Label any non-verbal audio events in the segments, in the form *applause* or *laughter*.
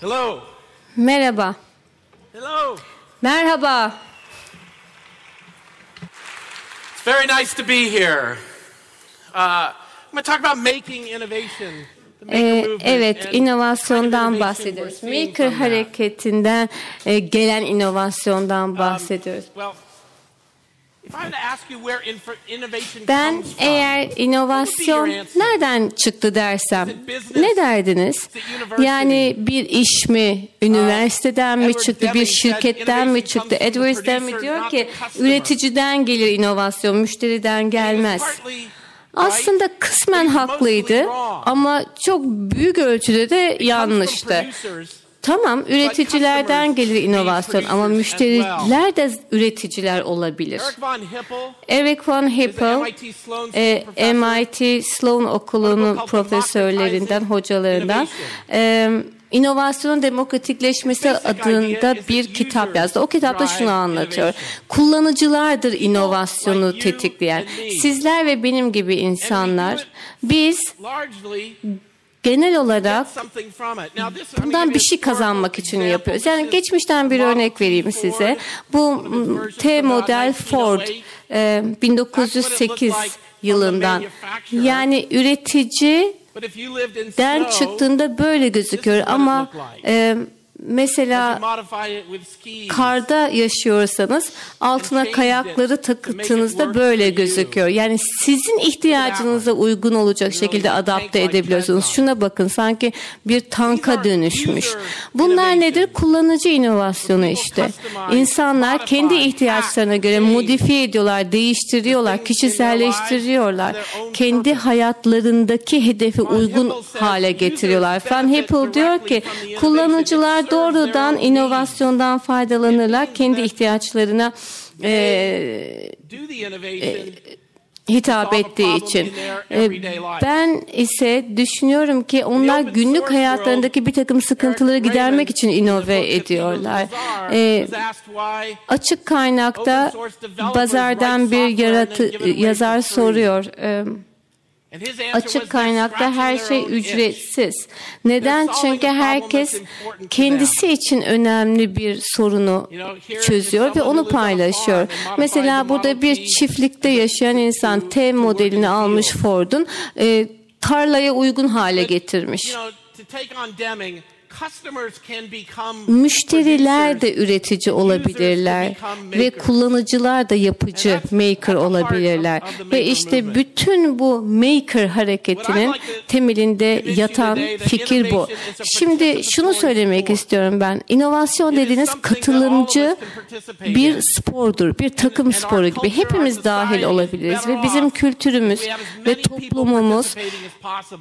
Hello. Merhaba. Hello. Merhaba. It's very nice to be here. Uh, I'm going to talk about making innovation. Ee, evet, inovasyondan bahsediyoruz. Maker hareketinden e, gelen inovasyondan Um, bahsediyoruz. well, Ben eğer inovasyon nereden çıktı dersem ne derdiniz? Yani bir iş mi, üniversiteden mi çıktı, bir şirketten mi çıktı? Edwards'den mi diyor ki üreticiden gelir inovasyon, müşteriden gelmez. Aslında kısmen haklıydı ama çok büyük ölçüde de yanlıştı. Tamam üreticilerden gelir inovasyon ama müşteriler de üreticiler olabilir. Eric Von Hippel, MIT Sloan e. MIT Sloan Okulu'nun profesörlerinden, hocalarından e, inovasyonun demokratikleşmesi adında bir kitap yazdı. O kitapta şunu anlatıyor. Kullanıcılardır inovasyonu tetikleyen. Sizler ve benim gibi insanlar biz genel olarak bundan bir şey kazanmak için yapıyoruz. Yani geçmişten bir örnek vereyim size. Bu T model Ford 1908. e, 1908 yılından. Yani üretici den çıktığında böyle gözüküyor ama e, mesela karda yaşıyorsanız altına kayakları takıttığınızda böyle gözüküyor. Yani sizin ihtiyacınıza uygun olacak şekilde adapte edebiliyorsunuz. Şuna bakın sanki bir tanka dönüşmüş. Bunlar nedir? Kullanıcı inovasyonu işte. İnsanlar kendi ihtiyaçlarına göre modifiye ediyorlar, değiştiriyorlar, kişiselleştiriyorlar. Kendi hayatlarındaki hedefe uygun hale getiriyorlar. Van Hippel diyor ki kullanıcılar doğrudan inovasyondan faydalanırlar kendi ihtiyaçlarına e, innovation. hitap ettiği için. E, ben ise düşünüyorum ki onlar günlük hayatlarındaki bir takım sıkıntıları gidermek için inove ediyorlar. E, açık kaynakta bazardan bir yaratı, yazar soruyor. E, Açık kaynakta her şey ücretsiz. Neden? Çünkü herkes kendisi için önemli bir sorunu çözüyor ve onu paylaşıyor. Mesela burada bir çiftlikte yaşayan insan T modelini almış Ford'un e, tarlaya uygun hale getirmiş. Müşteriler de üretici olabilirler ve kullanıcılar da yapıcı, maker olabilirler. Ve işte bütün bu maker hareketinin temelinde yatan fikir bu. Şimdi şunu söylemek istiyorum ben. İnovasyon dediğiniz katılımcı bir spordur, bir takım sporu gibi. Hepimiz dahil olabiliriz ve bizim kültürümüz ve toplumumuz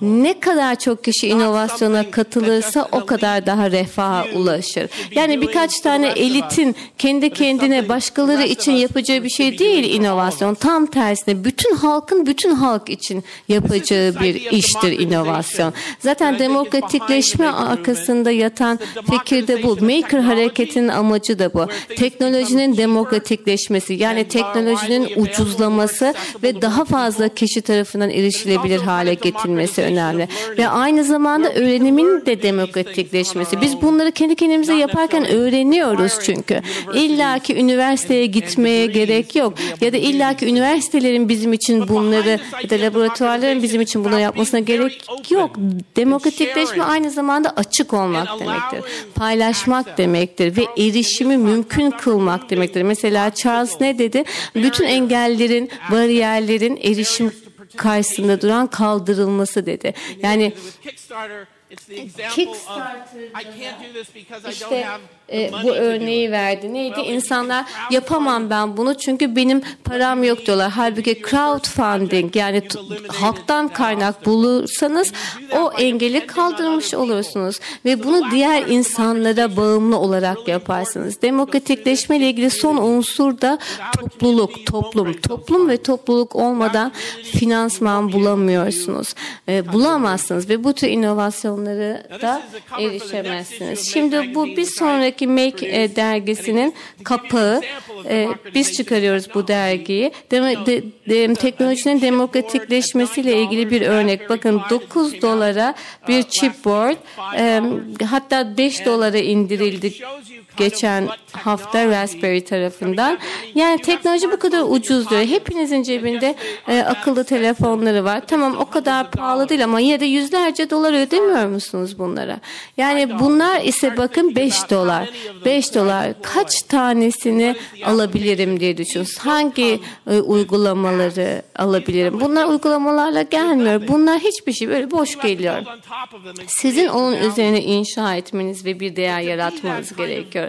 ne kadar çok kişi inovasyona katılırsa o kadar daha refaha ulaşır. Yani birkaç tane elitin kendi kendine başkaları için yapacağı bir şey değil inovasyon. Tam tersine bütün halkın bütün halk için yapacağı bir iştir inovasyon. Zaten demokratikleşme arkasında yatan fikir de bu. Maker hareketinin amacı da bu. Teknolojinin demokratikleşmesi yani teknolojinin ucuzlaması ve daha fazla kişi tarafından erişilebilir hale getirilmesi önemli. Ve aynı zamanda öğrenimin de demokratikleşmesi. Biz bunları kendi kendimize yaparken öğreniyoruz çünkü. İlla ki üniversiteye gitmeye gerek yok. Ya da illa ki üniversitelerin bizim için bunları ya da laboratuvarların bizim için bunları yapmasına gerek yok. Demokratikleşme aynı zamanda açık olmak demektir. Paylaşmak demektir ve erişimi mümkün kılmak demektir. Mesela Charles ne dedi? Bütün engellerin, bariyerlerin erişim karşısında duran kaldırılması dedi. Yani It's the example of I can't do this because I don't have e, bu örneği verdi. Neydi? İnsanlar yapamam ben bunu çünkü benim param yok diyorlar. Halbuki crowdfunding yani halktan kaynak bulursanız o engeli kaldırmış olursunuz ve bunu diğer insanlara bağımlı olarak yaparsınız. Demokratikleşme ile ilgili son unsur da topluluk, toplum. Toplum ve topluluk olmadan finansman bulamıyorsunuz. E, bulamazsınız ve bu tür inovasyon aplikasyonları da erişemezsiniz. Şimdi bu bir sonraki Make e, dergisinin kapağı. E, biz çıkarıyoruz bu dergiyi. Demo, de, de, teknolojinin demokratikleşmesiyle ilgili bir örnek. Bakın 9 dolara bir chipboard e, hatta 5 dolara indirildi geçen hafta Raspberry tarafından. Yani teknoloji bu kadar ucuz diyor. Hepinizin cebinde e, akıllı telefonları var. Tamam o kadar pahalı değil ama yine de yüzlerce dolar ödemiyor musunuz bunlara? Yani bunlar ise bakın 5 dolar. 5 dolar kaç tanesini alabilirim diye düşün. Hangi e, uygulamaları alabilirim? Bunlar uygulamalarla gelmiyor. Bunlar hiçbir şey böyle boş geliyor. Sizin onun üzerine inşa etmeniz ve bir değer yaratmanız gerekiyor.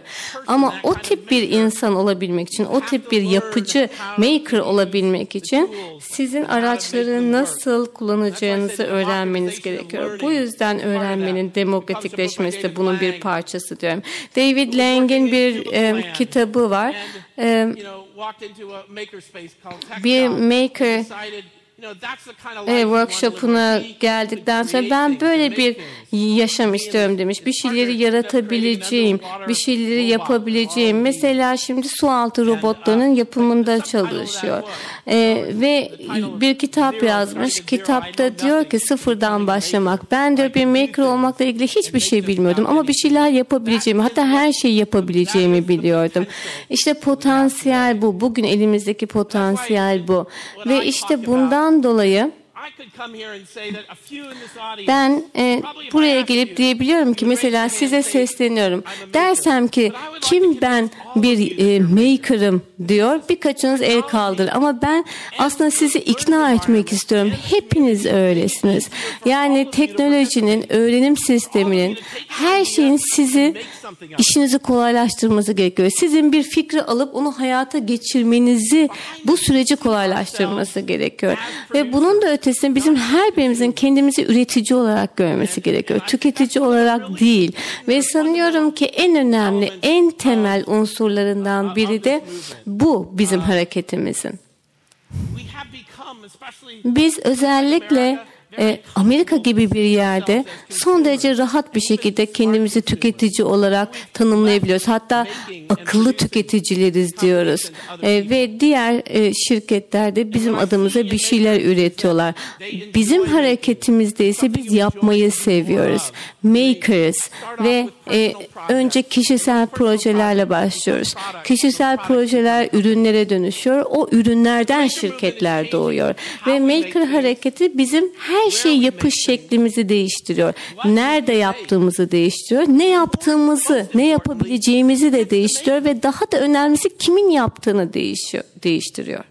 Ama o tip bir insan olabilmek için, o tip bir yapıcı maker olabilmek için sizin araçları nasıl kullanacağınızı öğrenmeniz gerekiyor. Bu yüzden öğrenmenin demokratikleşmesi de bunun bir parçası diyorum. David Lang'in bir e, kitabı var. E, bir maker e, workshop'una geldikten sonra ben böyle bir yaşam istiyorum demiş. Bir şeyleri yaratabileceğim, bir şeyleri yapabileceğim. Mesela şimdi su altı robotlarının yapımında çalışıyor. E, ve bir kitap yazmış. Kitapta diyor ki sıfırdan başlamak. Ben diyor bir maker olmakla ilgili hiçbir şey bilmiyordum ama bir şeyler yapabileceğimi hatta her şeyi yapabileceğimi biliyordum. İşte potansiyel bu. Bugün elimizdeki potansiyel bu. Ve işte bundan dolayı ben e, buraya gelip diyebiliyorum ki mesela size sesleniyorum. Dersem ki kim ben bir e, maker'ım diyor birkaçınız el kaldır ama ben aslında sizi ikna etmek istiyorum. Hepiniz öylesiniz. Yani teknolojinin, öğrenim sisteminin her şeyin sizi işinizi kolaylaştırması gerekiyor. Sizin bir fikri alıp onu hayata geçirmenizi bu süreci kolaylaştırması gerekiyor. Ve bunun da ötesinde bizim her birimizin kendimizi üretici olarak görmesi gerekiyor. Tüketici olarak değil. Ve sanıyorum ki en önemli, en temel unsurlarından biri de bu bizim hareketimizin. Biz özellikle e, Amerika gibi bir yerde son derece rahat bir şekilde kendimizi tüketici olarak tanımlayabiliyoruz. Hatta akıllı tüketicileriz diyoruz. E, ve diğer e, şirketler de bizim adımıza bir şeyler üretiyorlar. Bizim hareketimizde ise biz yapmayı seviyoruz. Makers ve e, önce kişisel projelerle başlıyoruz. Kişisel projeler ürünlere dönüşüyor. O ürünlerden şirketler doğuyor. Ve maker hareketi bizim her şey yapış şeklimizi değiştiriyor. Nerede yaptığımızı değiştiriyor. Ne yaptığımızı, ne yapabileceğimizi de değiştiriyor ve daha da önemlisi kimin yaptığını değişiyor, değiştiriyor.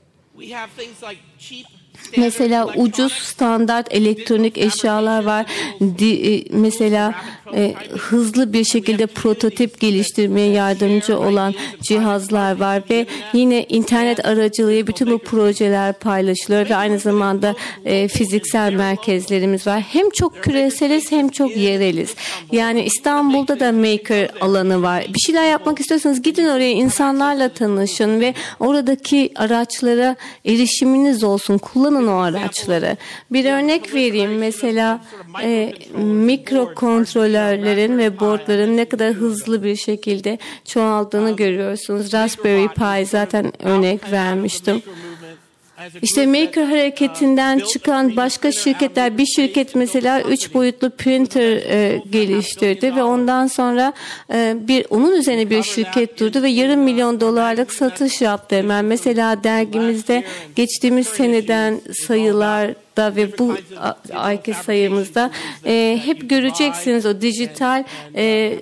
Mesela ucuz standart elektronik eşyalar var. Di, e, mesela e, hızlı bir şekilde prototip geliştirmeye yardımcı olan cihazlar var ve yine internet aracılığıyla bütün bu projeler paylaşılıyor ve aynı zamanda e, fiziksel merkezlerimiz var. Hem çok küreseliz hem çok yereliz. Yani İstanbul'da da maker alanı var. Bir şeyler yapmak istiyorsanız gidin oraya insanlarla tanışın ve oradaki araçlara erişiminiz olsun. Kullanın o araçları. Bir örnek vereyim. Mesela e, mikro kontrolörlerin ve boardların ne kadar hızlı bir şekilde çoğaldığını görüyorsunuz. Raspberry Pi zaten örnek vermiştim. İşte Maker hareketinden çıkan başka şirketler, bir şirket mesela üç boyutlu printer e, geliştirdi ve ondan sonra e, bir onun üzerine bir şirket durdu ve yarım milyon dolarlık satış yaptı hemen. Mesela dergimizde geçtiğimiz seneden sayılar da ve bu ayki sayımızda e, hep göreceksiniz o dijital e,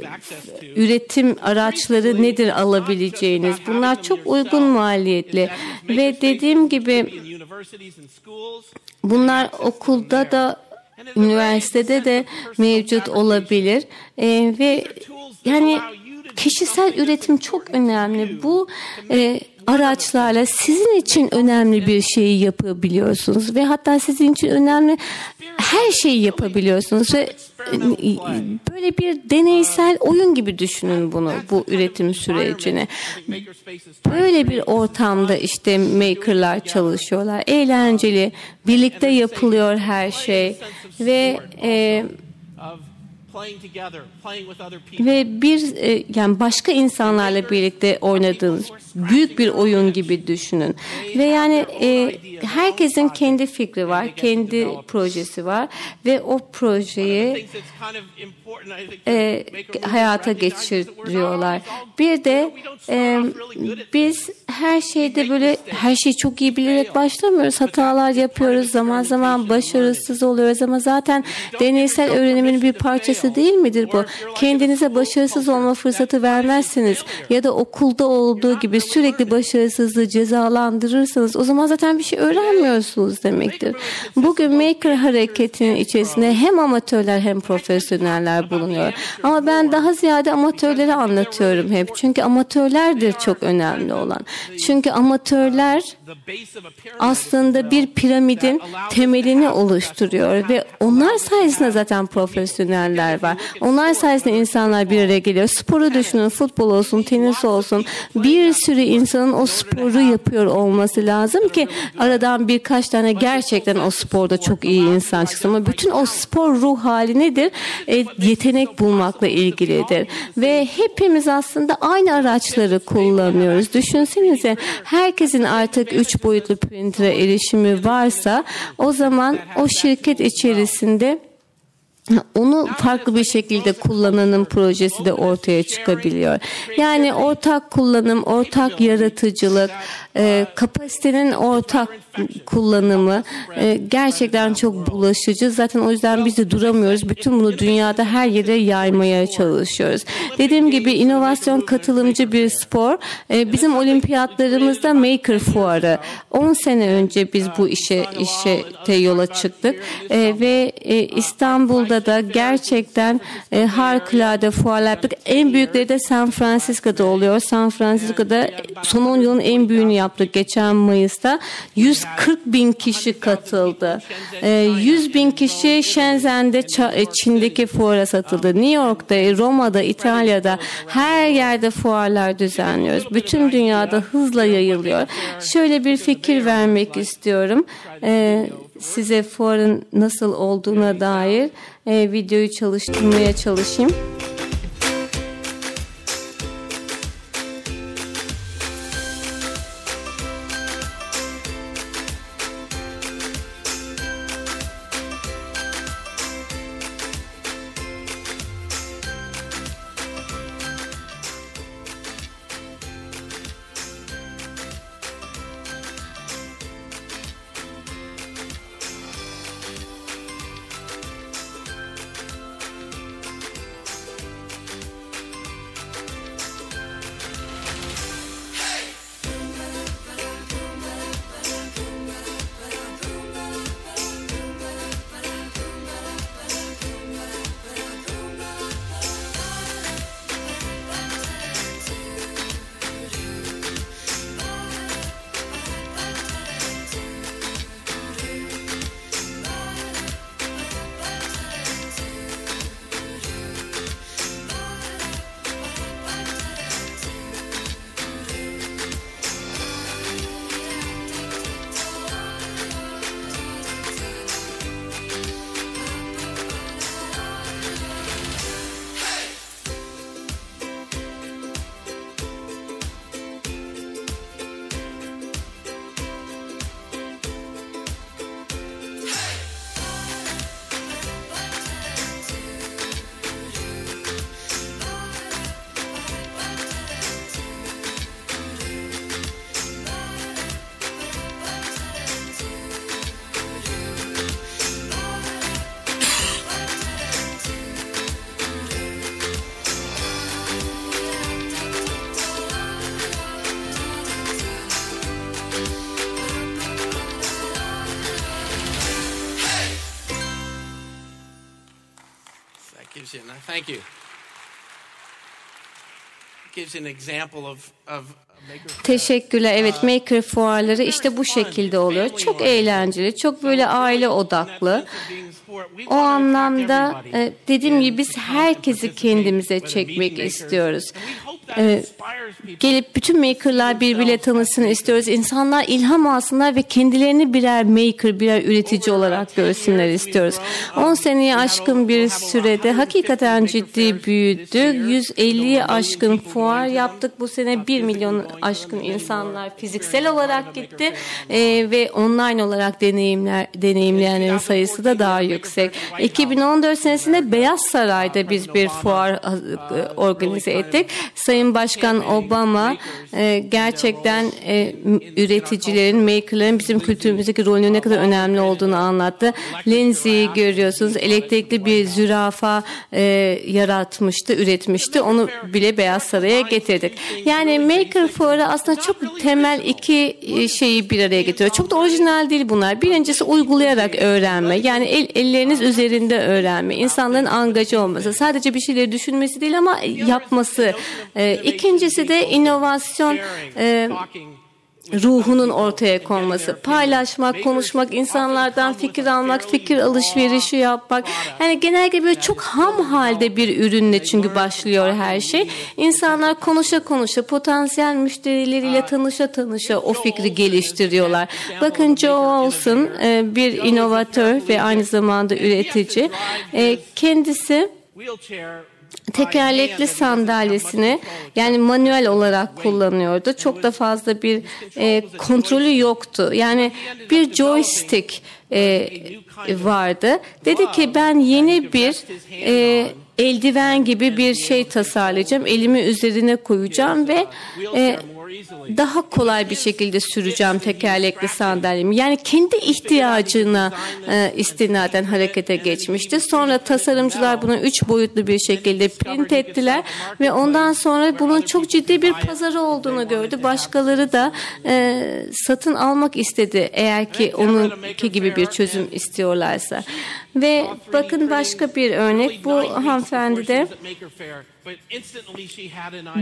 üretim araçları nedir alabileceğiniz. Bunlar çok uygun maliyetli ve dediğim gibi bunlar okulda da üniversitede de mevcut olabilir e, ve yani kişisel üretim çok önemli. Bu e, araçlarla sizin için önemli bir şeyi yapabiliyorsunuz ve hatta sizin için önemli her şeyi yapabiliyorsunuz ve e, böyle bir deneysel oyun gibi düşünün bunu bu üretim sürecini. Böyle bir ortamda işte makerlar çalışıyorlar. Eğlenceli, birlikte yapılıyor her şey ve e, ve bir e, yani başka insanlarla birlikte oynadığınız büyük bir oyun gibi düşünün. Ve yani e, herkesin kendi fikri var, kendi projesi var ve o projeyi e, hayata geçiriyorlar. Bir de e, biz her şeyde böyle her şeyi çok iyi bilerek başlamıyoruz. Hatalar yapıyoruz. Zaman zaman başarısız oluyoruz ama zaten deneysel öğrenimin bir parçası değil midir bu? Kendinize başarısız olma fırsatı vermezsiniz ya da okulda olduğu gibi sürekli başarısızlığı cezalandırırsanız o zaman zaten bir şey öğrenmiyorsunuz demektir. Bugün Maker hareketinin içerisinde hem amatörler hem profesyoneller bulunuyor. Ama ben daha ziyade amatörleri anlatıyorum hep. Çünkü amatörlerdir çok önemli olan. Çünkü amatörler aslında bir piramidin temelini oluşturuyor ve onlar sayesinde zaten profesyoneller var. Onlar sayesinde insanlar bir araya geliyor. Sporu düşünün, futbol olsun, tenis olsun. Bir sürü insanın o sporu yapıyor olması lazım ki aradan birkaç tane gerçekten o sporda çok iyi insan çıksın. Ama bütün o spor ruh hali nedir? E, yetenek bulmakla ilgilidir. Ve hepimiz aslında aynı araçları kullanıyoruz. Düşünsenize herkesin artık üç boyutlu printer'e erişimi varsa o zaman o şirket içerisinde onu farklı bir şekilde kullananın projesi de ortaya çıkabiliyor. Yani ortak kullanım, ortak yaratıcılık, e, kapasitenin ortak kullanımı e, gerçekten çok bulaşıcı. Zaten o yüzden biz de duramıyoruz. Bütün bunu dünyada her yere yaymaya çalışıyoruz. Dediğim gibi inovasyon katılımcı bir spor. E, bizim olimpiyatlarımızda Maker Fuarı. 10 sene önce biz bu işe işe yola çıktık ve İstanbul'da da gerçekten e, harikulade fuarlar. En büyükleri de San Francisco'da oluyor. San Francisco'da son 10 yılın en büyüğünü yaptık geçen Mayıs'ta. 140 bin kişi katıldı. 100 ee, bin kişi Shenzhen'de e, Çin'deki fuara satıldı. New York'ta, Roma'da, İtalya'da her yerde fuarlar düzenliyoruz. Bütün dünyada hızla yayılıyor. Şöyle bir fikir vermek istiyorum. Ee, size fuarın nasıl olduğuna dair e, videoyu çalıştırmaya çalışayım. Thank you. Gives an example of, of Teşekkürler. Evet Maker fuarları işte bu şekilde oluyor. Çok eğlenceli, çok böyle aile odaklı. O anlamda e, dediğim gibi biz herkesi kendimize çekmek istiyoruz. E, gelip bütün makerlar birbiriyle tanısın istiyoruz. İnsanlar ilham alsınlar ve kendilerini birer maker, birer üretici olarak görsünler istiyoruz. 10 seneye aşkın bir sürede hakikaten ciddi büyüdü. 150'ye aşkın fuar yaptık. Bu sene 1 milyon aşkın insanlar fiziksel olarak gitti e, ve online olarak deneyimler deneyimleyenlerin sayısı da daha yüksek. 2014 senesinde Beyaz Saray'da biz bir fuar organize ettik. Sayın Başkan Obama e, gerçekten e, üreticilerin, makerların bizim kültürümüzdeki rolünün ne kadar önemli olduğunu anlattı. Lindsay'i görüyorsunuz. Elektrikli bir zürafa e, yaratmıştı, üretmişti. Onu bile Beyaz Saray'a getirdik. Yani Maker Fuarı aslında çok temel iki şeyi bir araya getiriyor. Çok da orijinal değil bunlar. Birincisi uygulayarak öğrenme. Yani el, elleriniz üzerinde öğrenme. İnsanların angajı olması. Sadece bir şeyleri düşünmesi değil ama yapması. İkincisi de inovasyon e, ruhunun ortaya konması, paylaşmak, konuşmak, insanlardan fikir almak, fikir alışverişi yapmak. Yani genelde böyle çok ham halde bir ürünle çünkü başlıyor her şey. İnsanlar konuşa konuşa, potansiyel müşterileriyle tanışa tanışa o fikri geliştiriyorlar. Bakın Joe Olson e, bir inovatör ve aynı zamanda üretici. E, kendisi tekerlekli sandalyesini yani manuel olarak kullanıyordu. Çok da fazla bir e, kontrolü yoktu. Yani bir joystick e, vardı. Dedi ki ben yeni bir e, eldiven gibi bir şey tasarlayacağım. Elimi üzerine koyacağım ve e, daha kolay bir şekilde süreceğim tekerlekli sandalyemi. Yani kendi ihtiyacına e, istinaden harekete geçmişti. Sonra tasarımcılar bunu üç boyutlu bir şekilde print ettiler ve ondan sonra bunun çok ciddi bir pazarı olduğunu gördü. Başkaları da e, satın almak istedi eğer ki onunki gibi bir çözüm istiyorlarsa. Ve bakın başka bir örnek bu hanımefendi de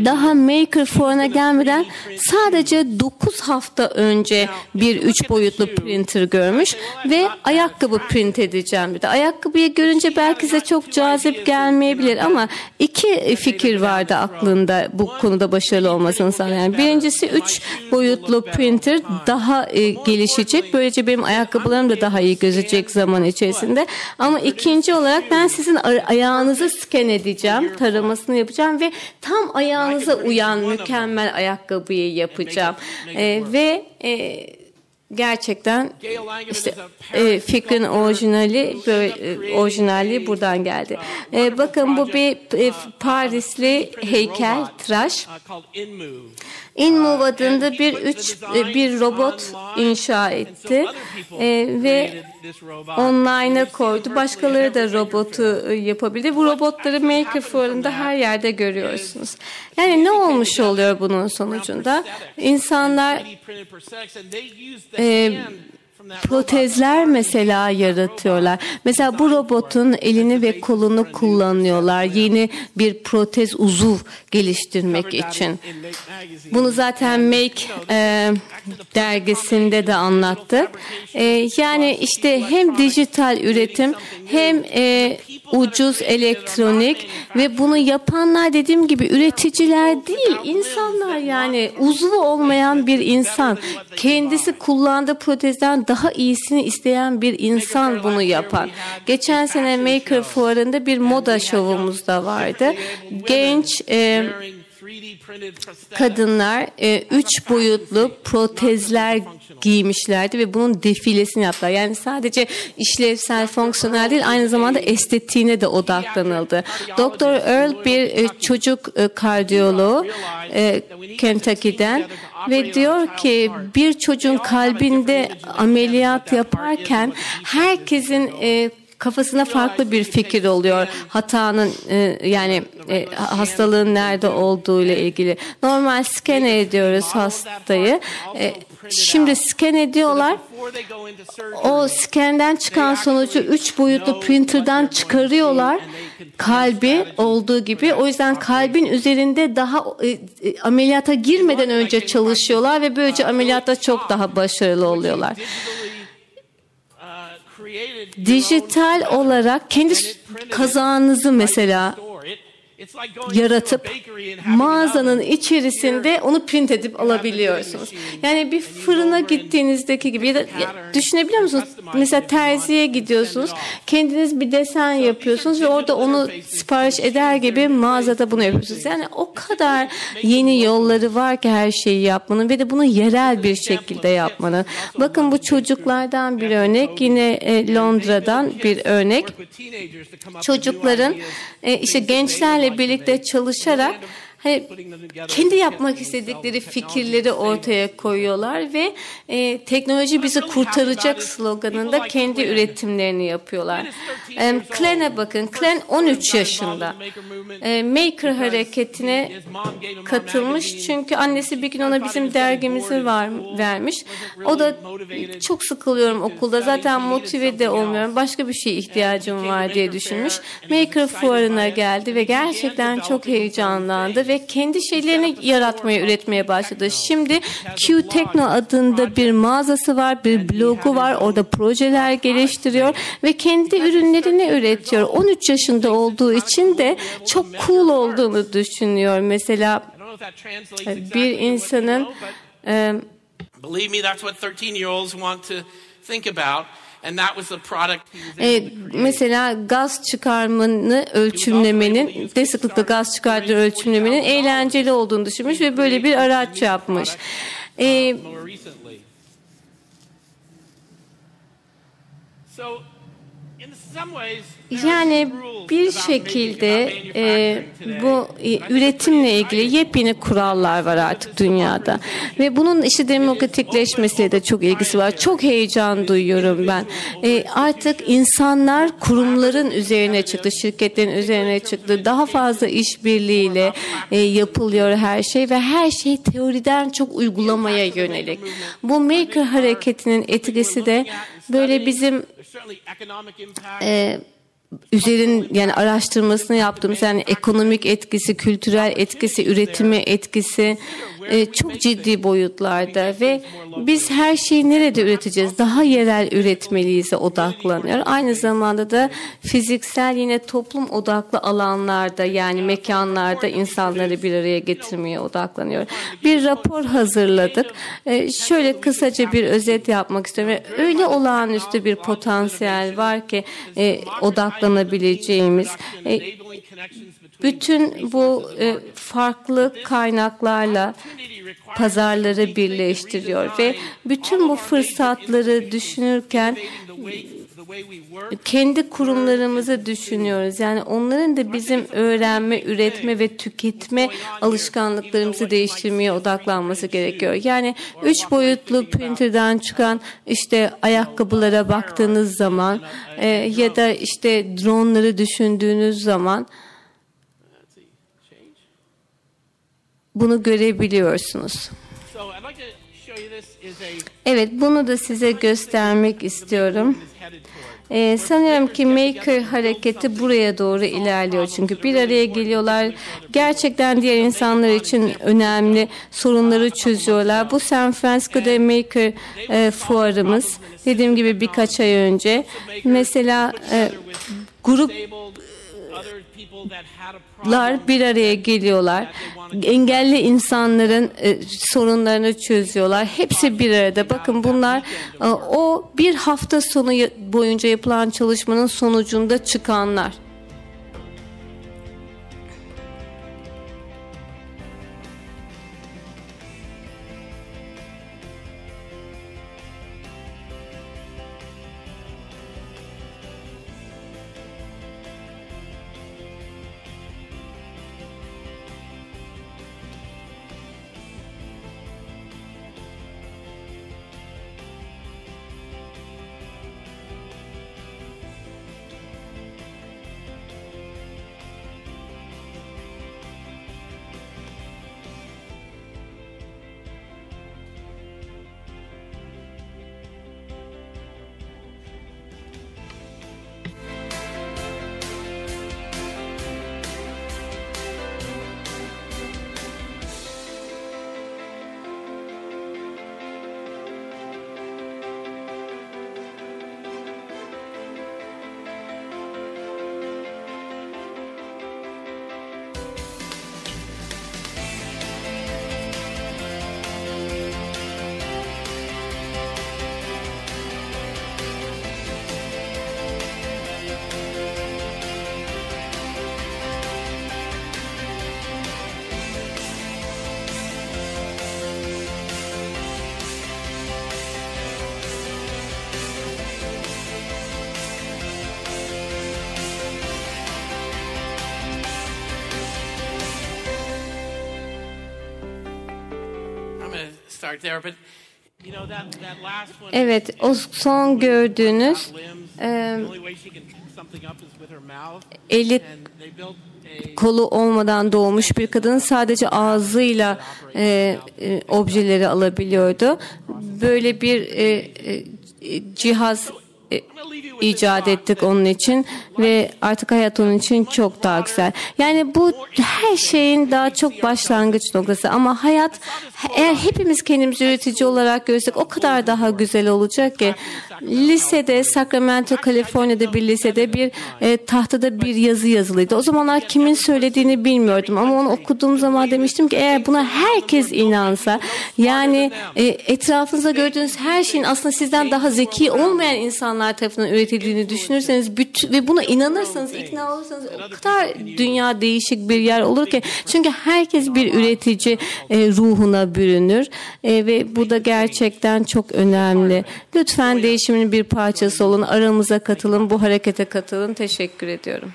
daha Maker Fuarı'na gelmeden sadece 9 hafta önce bir 3 boyutlu printer görmüş ve ayakkabı print edeceğim dedi. Ayakkabıyı görünce belki size çok cazip gelmeyebilir ama iki fikir vardı aklında bu konuda başarılı olmasını sağlayan. Birincisi 3 boyutlu printer daha e, gelişecek. Böylece benim ayakkabılarım da daha iyi gözecek zaman içerisinde. Ama ikinci olarak ben sizin ayağınızı sken edeceğim. Taramasını yapacağım ve tam ayağınıza uyan mükemmel ayakkabıyı yapacağım. E, ve e, gerçekten işte e, fikrin orijinali böyle e, orijinali buradan geldi. E, bakın bu bir e, Parisli heykel tıraş. InMove adında bir üç bir robot inşa etti e, ve online'a koydu. Başkaları da robotu yapabilir. Bu robotları Maker Fuarı'nda her yerde görüyorsunuz. Yani ne olmuş oluyor bunun sonucunda? İnsanlar e, protezler mesela yaratıyorlar. Mesela bu robotun elini ve kolunu kullanıyorlar. Yeni bir protez uzuv geliştirmek için. Bunu zaten Make e, dergisinde de anlattık. E, yani işte hem dijital üretim hem e, ucuz elektronik ve bunu yapanlar dediğim gibi üreticiler değil insanlar yani uzvu olmayan bir insan kendisi kullandığı protezden daha iyisini isteyen bir insan bunu yapan. Geçen sene Maker Fuarı'nda bir moda şovumuz da vardı. Genç e, kadınlar e, üç boyutlu protezler giymişlerdi ve bunun defilesini yaptılar. Yani sadece işlevsel, fonksiyonel değil aynı zamanda estetiğine de odaklanıldı. Doktor Earl bir e, çocuk e, kardiyoloğu e, Kentucky'den ve diyor ki bir çocuğun kalbinde ameliyat yaparken herkesin e, kafasına farklı bir fikir oluyor. Hatanın e, yani e, hastalığın nerede olduğu ile ilgili. Normal scan ediyoruz hastayı. E, şimdi scan ediyorlar. O skenden çıkan sonucu üç boyutlu printer'dan çıkarıyorlar. Kalbi olduğu gibi. O yüzden kalbin üzerinde daha ameliyata girmeden önce çalışıyorlar ve böylece ameliyatta çok daha başarılı oluyorlar dijital olarak kendi kazağınızı mesela yaratıp mağazanın içerisinde onu print edip alabiliyorsunuz. Yani bir fırına gittiğinizdeki gibi ya da düşünebiliyor musunuz? Mesela terziye gidiyorsunuz. Kendiniz bir desen yapıyorsunuz ve orada onu sipariş eder gibi mağazada bunu yapıyorsunuz. Yani o kadar *laughs* yeni yolları var ki her şeyi yapmanın ve de bunu yerel bir şekilde yapmanın. Bakın bu çocuklardan bir örnek. Yine e, Londra'dan bir örnek. Çocukların e, işte gençlerle birlikte çalışarak hani kendi yapmak istedikleri fikirleri ortaya koyuyorlar ve e, teknoloji bizi kurtaracak sloganında kendi üretimlerini yapıyorlar. E, Clen'e bakın. Clen 13 yaşında. E, Maker hareketine katılmış çünkü annesi bir gün ona bizim dergimizi var, vermiş. O da çok sıkılıyorum okulda zaten motive de olmuyorum başka bir şey ihtiyacım var diye düşünmüş. Maker fuarına geldi ve gerçekten çok heyecanlandı ve kendi şeylerini yaratmaya, üretmeye başladı. Şimdi Q Techno adında bir mağazası var, bir blogu var. Orada projeler geliştiriyor ve kendi ürünlerini üretiyor. 13 yaşında olduğu için de çok cool olduğunu düşünüyor. Mesela bir insanın Believe me, that's what 13 year olds want to think about. E, mesela gaz çıkarmanı ölçümlemenin, de sıklıkla gaz çıkardığı ölçümlemenin eğlenceli olduğunu düşünmüş ve böyle bir araç yapmış. E, yani bir şekilde e, bu e, üretimle ilgili yepyeni kurallar var artık dünyada ve bunun işte demokratikleşmesiyle de çok ilgisi var. Çok heyecan duyuyorum ben. E, artık insanlar kurumların üzerine çıktı, şirketlerin üzerine çıktı. Daha fazla işbirliğiyle e, yapılıyor her şey ve her şey teoriden çok uygulamaya yönelik. Bu maker hareketinin etkisi de böyle bizim e, üzerin yani araştırmasını yaptığımız yani ekonomik etkisi, kültürel etkisi, üretimi etkisi e, çok ciddi boyutlarda ve biz her şeyi nerede üreteceğiz? Daha yerel üretmeliyiz odaklanıyor. Aynı zamanda da fiziksel yine toplum odaklı alanlarda yani mekanlarda insanları bir araya getirmeye odaklanıyor. Bir rapor hazırladık. E, şöyle kısaca bir özet yapmak istiyorum. Öyle olağanüstü bir potansiyel var ki e, odaklanabileceğimiz e, bütün bu e, farklı kaynaklarla pazarları birleştiriyor ve bütün bu fırsatları düşünürken kendi kurumlarımızı düşünüyoruz. Yani onların da bizim öğrenme, üretme ve tüketme alışkanlıklarımızı değiştirmeye odaklanması gerekiyor. Yani üç boyutlu printer'dan çıkan işte ayakkabılara baktığınız zaman e, ya da işte dronları düşündüğünüz zaman bunu görebiliyorsunuz. Evet, bunu da size göstermek istiyorum. Ee, sanıyorum ki Maker hareketi buraya doğru ilerliyor. Çünkü bir araya geliyorlar. Gerçekten diğer insanlar için önemli sorunları çözüyorlar. Bu San Francisco'da Maker e, fuarımız. Dediğim gibi birkaç ay önce. Mesela e, grup lar bir araya geliyorlar. Engelli insanların e, sorunlarını çözüyorlar. Hepsi bir arada. Bakın bunlar e, o bir hafta sonu boyunca yapılan çalışmanın sonucunda çıkanlar. Evet, o son gördüğünüz e, eli kolu olmadan doğmuş bir kadın. Sadece ağzıyla e, e, objeleri alabiliyordu. Böyle bir e, e, cihaz icat ettik onun için ve artık hayat onun için çok daha güzel. Yani bu her şeyin daha çok başlangıç noktası ama hayat eğer hepimiz kendimizi üretici olarak görsek o kadar daha güzel olacak ki lisede Sacramento, Kaliforniya'da bir lisede bir e, tahtada bir yazı yazılıydı. O zamanlar kimin söylediğini bilmiyordum ama onu okuduğum zaman demiştim ki eğer buna herkes inansa yani e, etrafınızda gördüğünüz her şeyin aslında sizden daha zeki olmayan insanlar tarafından üretildiğini düşünürseniz bütün, ve buna inanırsanız, ikna olursanız o kadar dünya değişik bir yer olur ki çünkü herkes bir üretici e, ruhuna bürünür e, ve bu da gerçekten çok önemli. Lütfen değişimin bir parçası olun, aramıza katılın, bu harekete katılın. Teşekkür ediyorum.